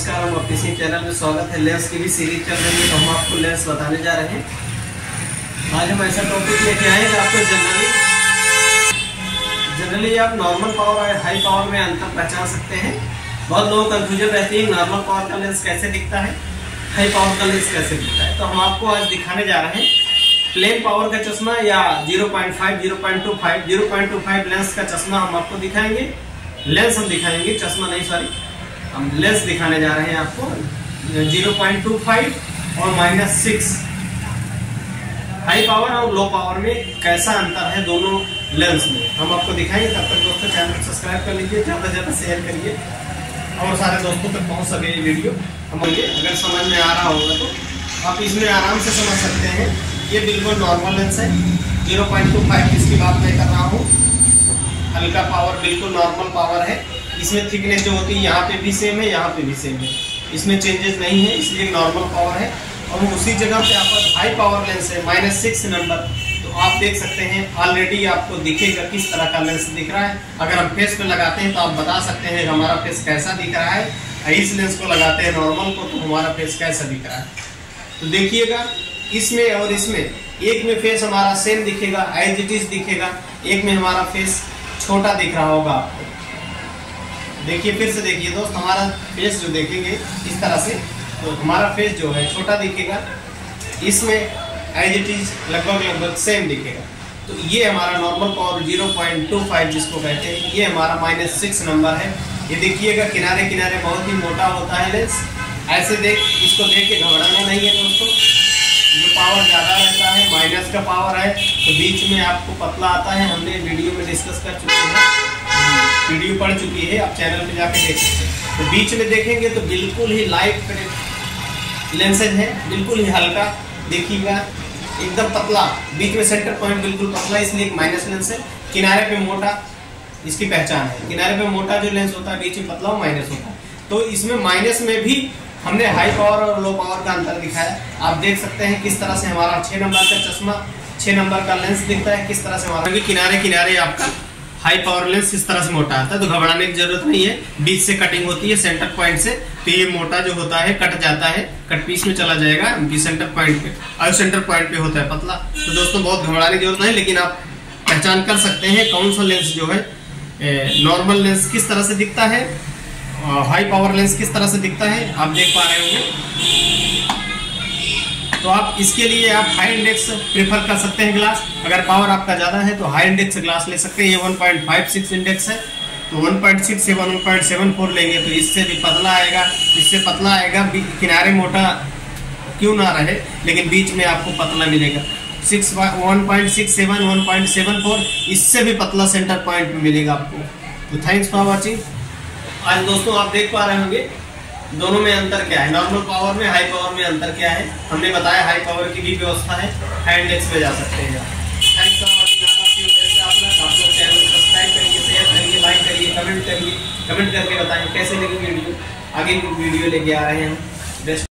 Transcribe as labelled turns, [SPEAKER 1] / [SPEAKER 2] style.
[SPEAKER 1] नमस्कार हम अपने इसी चैनल में स्वागत है। लेंस की भी सीरीज़ चल रही है तो हम आपको लेंस बताने जा रहे हैं। आज हम ऐसा टॉपिक लेके आए हैं आपको जनरली जनरली आप नॉर्मल पावर और हाई पावर में अंतर पहचान सकते हैं। बहुत लोगों कंफ्यूजन रहती है नॉर्मल पावर का लेंस कैसे दिखता है हाई पावर का लेंस कैसे दिखता है। तो हम आपको आज दिखाने जा रहे हैं प्लेन पावर का चश्मा या 0.5, 0.25, 0.25 लेंस का चश्मा हम आपको दिखाएँगे। लेंस हम दिखाएँगे चश्मा नहीं सॉरी हम लेंस दिखाने जा रहे हैं आपको 0.25 और माइनस सिक्स हाई पावर और लो पावर में कैसा अंतर है दोनों लेंस में? हम आपको दिखाएँगे, तब तक दोस्तों चैनल सब्सक्राइब कर लीजिए, ज़्यादा से ज़्यादा शेयर करिए, और सारे दोस्तों तक पहुँच सके ये वीडियो हम अगर समझ में आ रहा होगा तो आप इसमें आराम से समझ सकते हैं। ये बिल्कुल नॉर्मल लेंस है 0.25 इसकी बात मैं कर रहा हूँ। हल्का पावर बिल्कुल नॉर्मल पावर है। इसमें थिकनेस जो होती है, यहाँ पे भी सेम है, यहाँ पे भी सेम है। इसमें चेंजेस नहीं है, इसलिए नॉर्मल पावर है। और उसी जगह पे आपका हाई पावर लेंस है माइनस सिक्स नंबर तो आप देख सकते हैं ऑलरेडी आपको दिखेगा किस तरह का लेंस दिख रहा है। अगर हम फेस पे लगाते हैं तो आप बता सकते हैं, हमारा फेस कैसा दिख रहा है। इस लेंस को लगाते हैं नॉर्मल को तो हमारा फेस कैसा दिख रहा है। तो देखिएगा, इसमें और इसमें। एक में फेस हमारा सेम दिखेगा एज इट इज़ दिखेगा। एक में हमारा फेस छोटा दिख रहा होगा देखिए, फिर से देखिए दोस्त, हमारा फेस जो देखेंगे, इस तरह से तो हमारा फेस जो है छोटा दिखेगा। इसमें एज इट इज़ लगभग लगभग सेम दिखेगा। तो ये हमारा नॉर्मल पावर 0.25 जिसको कहते हैं, ये हमारा माइनस सिक्स नंबर है। ये देखिएगा किनारे किनारे बहुत ही मोटा होता है लेंस ऐसे देख, इसको देख के घबराना नहीं है दोस्तों। जो पावर ज़्यादा रहता है माइनस का पावर है। तो बीच में आपको पतला आता है, हमने वीडियो में डिस्कस कर चुके हैं। वीडियो पढ़ चुकी है, आप चैनल पे जाके देख सकते हैं। तो बीच में देखेंगे तो बिल्कुल ही लाइट लेंसेज है, बिल्कुल ही हल्का, देखिएगा, एकदम पतला। बीच में सेंटर पॉइंट बिल्कुल पतला इसलिए एक माइनस लेंस है। किनारे पे मोटा, इसकी पहचान है। किनारे पे मोटा जो लेंस होता है, बीच में पतला वो माइनस होता है। तो इसमें माइनस में भी हमने हाई पावर और लो पावर का अंतर दिखाया। आप देख सकते हैं किस तरह से हमारा छः नंबर का चश्मा छः नंबर का लेंस दिखता है, किस तरह से हमारा किनारे किनारे आपका हाई पावर लेंस इस तरह से मोटा आता है तो घबराने की ज़रूरत नहीं है। बीच से कटिंग होती है सेंटर पॉइंट से तो ये मोटा जो होता है कट जाता है कट पीस में चला जाएगा सेंटर पॉइंट पे। और सेंटर पॉइंट पे होता है, पतला। तो दोस्तों, बहुत घबराने की ज़रूरत नहीं, लेकिन आप पहचान कर सकते हैं कौन सा लेंस जो है नॉर्मल लेंस किस तरह से दिखता है हाई पावर लेंस किस तरह से दिखता है, आप देख पा रहे होंगे। तो आप इसके लिए आप हाई इंडेक्स प्रेफर कर सकते हैं ग्लास अगर पावर आपका ज़्यादा है तो हाई इंडेक्स ग्लास ले सकते हैं। ये 1.56 इंडेक्स है। तो 1.6 से 1.74 लेंगे। तो इससे भी पतला आएगा। इससे पतला आएगा किनारे मोटा क्यों ना रहे, लेकिन बीच में आपको पतला मिलेगा। Six one point six seven one point seven four इससे भी पतला सेंटर पॉइंट मिलेगा आपको। तो थैंक्स फॉर वॉचिंग आज दोस्तों, आप देख पा रहे होंगे दोनों में अंतर क्या है? नॉर्मल पावर में हाई पावर में अंतर क्या है? हमने बताया हाई पावर की भी व्यवस्था है। हैंड डेक्स में जा सकते हैं। कमेंट करिए कमेंट करके बताएँ, कैसे लगे वीडियो आगे वीडियो लेके आ रहे हैं